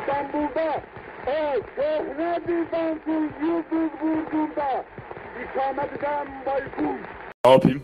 İstanbul'da o şehre bir bansız yıldız vurduğunda ikamet eden Baykuş. Ne yapayım?